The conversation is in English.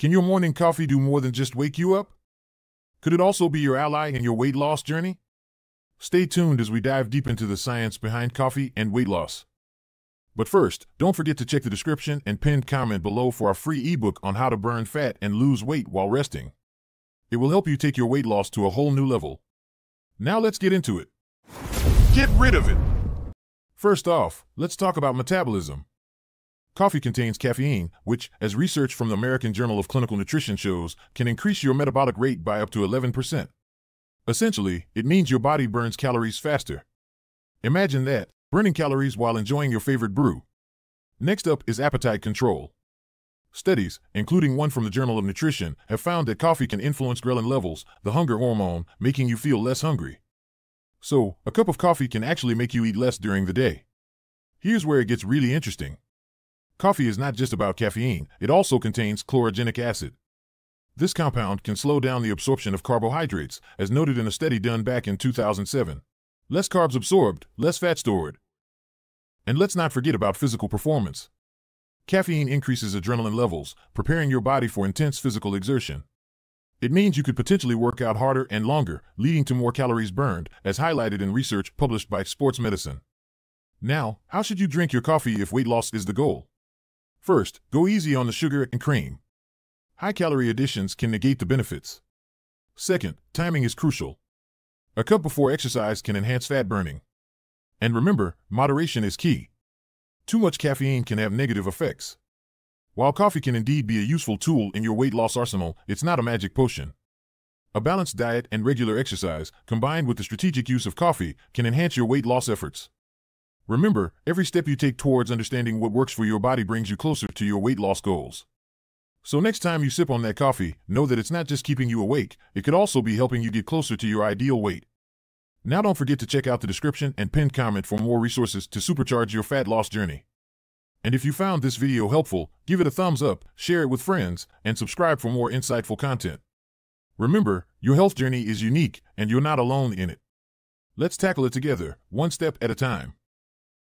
Can your morning coffee do more than just wake you up? Could it also be your ally in your weight loss journey? Stay tuned as we dive deep into the science behind coffee and weight loss. But first, don't forget to check the description and pinned comment below for our free ebook on how to burn fat and lose weight while resting. It will help you take your weight loss to a whole new level. Now let's get into it. Get rid of it! First off, let's talk about metabolism. Coffee contains caffeine, which, as research from the American Journal of Clinical Nutrition shows, can increase your metabolic rate by up to 11%. Essentially, it means your body burns calories faster. Imagine that, burning calories while enjoying your favorite brew. Next up is appetite control. Studies, including one from the Journal of Nutrition, have found that coffee can influence ghrelin levels, the hunger hormone, making you feel less hungry. So, a cup of coffee can actually make you eat less during the day. Here's where it gets really interesting. Coffee is not just about caffeine, it also contains chlorogenic acid. This compound can slow down the absorption of carbohydrates, as noted in a study done back in 2007. Less carbs absorbed, less fat stored. And let's not forget about physical performance. Caffeine increases adrenaline levels, preparing your body for intense physical exertion. It means you could potentially work out harder and longer, leading to more calories burned, as highlighted in research published by Sports Medicine. Now, how should you drink your coffee if weight loss is the goal? First, go easy on the sugar and cream. High calorie additions can negate the benefits. Second, timing is crucial. A cup before exercise can enhance fat burning. And remember, moderation is key. Too much caffeine can have negative effects. While coffee can indeed be a useful tool in your weight loss arsenal, it's not a magic potion. A balanced diet and regular exercise, combined with the strategic use of coffee, can enhance your weight loss efforts. Remember, every step you take towards understanding what works for your body brings you closer to your weight loss goals. So next time you sip on that coffee, know that it's not just keeping you awake, it could also be helping you get closer to your ideal weight. Now don't forget to check out the description and pinned comment for more resources to supercharge your fat loss journey. And if you found this video helpful, give it a thumbs up, share it with friends, and subscribe for more insightful content. Remember, your health journey is unique, and you're not alone in it. Let's tackle it together, one step at a time.